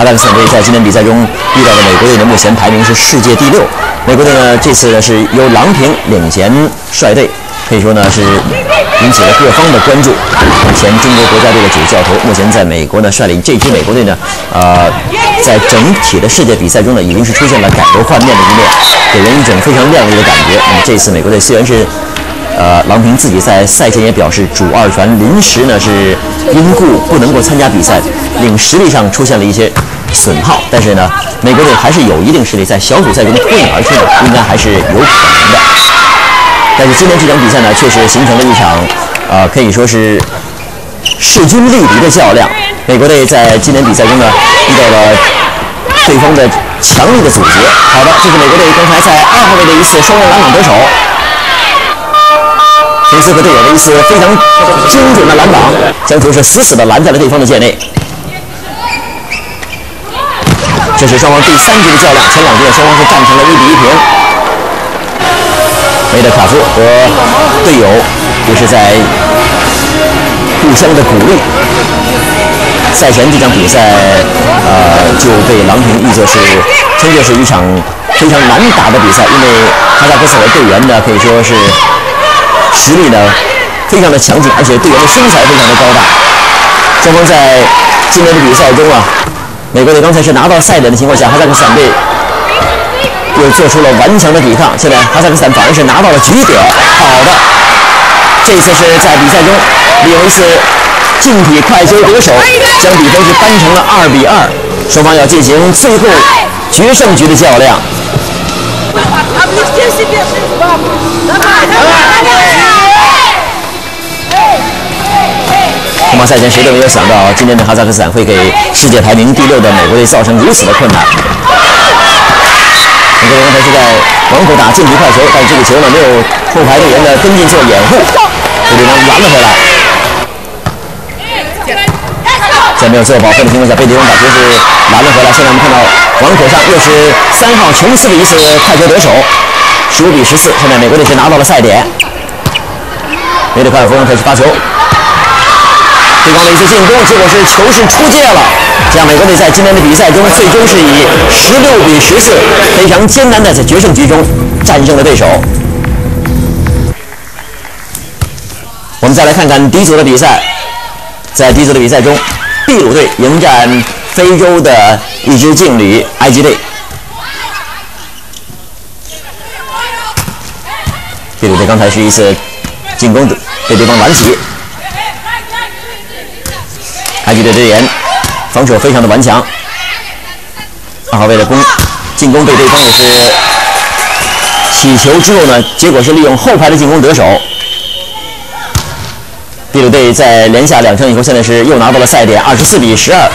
哈萨克斯坦队在今天比赛中遇到的美国队呢，目前排名是世界第六。美国队呢，这次呢是由郎平领衔率队，可以说呢是引起了各方的关注。目前中国国家队的主教头，目前在美国呢率领这支美国队呢，呃，在整体的世界比赛中呢，已经是出现了改头换面的一面，给人一种非常亮丽的感觉。那么这次美国队虽然是。呃，郎平自己在赛前也表示，主二传临时呢是因故不能够参加比赛，令实力上出现了一些损耗。但是呢，美国队还是有一定实力，在小组赛中脱颖而出的，应该还是有可能的。但是今天这场比赛呢，确实形成了一场，呃，可以说是势均力敌的较量。美国队在今天比赛中呢，遇到了对方的强力的阻截。好的，这是美国队刚才在二号位的一次双人拦网得手。平斯和队友的一次非常精准的拦网，将球是死死的拦在了对方的界内。这是双方第三局的较量，前两局双方是战成了一比一平。梅德卡夫和队友也是在互相的鼓励。赛前这场比赛，呃，就被郎平译作是称作是一场非常难打的比赛，因为哈萨克斯坦的队员呢可以说是。实力呢非常的强劲，而且队员的身材非常的高大。双方在今天的比赛中啊，美国队刚才是拿到赛点的情况下，哈萨克斯坦队又做出了顽强的抵抗。现在哈萨克斯坦反而是拿到了局点。好的，这次是在比赛中利用一次近体快球得手，将比分是扳成了二比二。双方要进行最后决胜局的较量。赛前谁都没有想到，今天的哈萨克斯坦会给世界排名第六的美国队造成如此的困难。美国队刚才是在门口打近距快球，但是这个球呢没有后排队员的跟进做掩护，被对方拦了回来。在没有自我保护的情况下，被对方把球是拦了回来。现在我们看到网口上又是三号琼斯的一次快球得手，十五比十四。现在美国队是拿到了赛点。梅德卡尔夫开始发球，对方的一次进攻，结果是球是出界了。这样美国队在今天的比赛中最终是以十六比十四，非常艰难的在决胜局中战胜了对手。我们再来看看 D 组的比赛，在 D 组的比赛中，秘鲁队迎战非洲的一支劲旅埃及队。秘鲁队刚才是一次。进攻被对方拦起，埃及队队员防守非常的顽强。二号位的攻进攻被对方也是起球之后呢，结果是利用后排的进攻得手。秘鲁队在连下两胜以后，现在是又拿到了赛点，二十四比十二。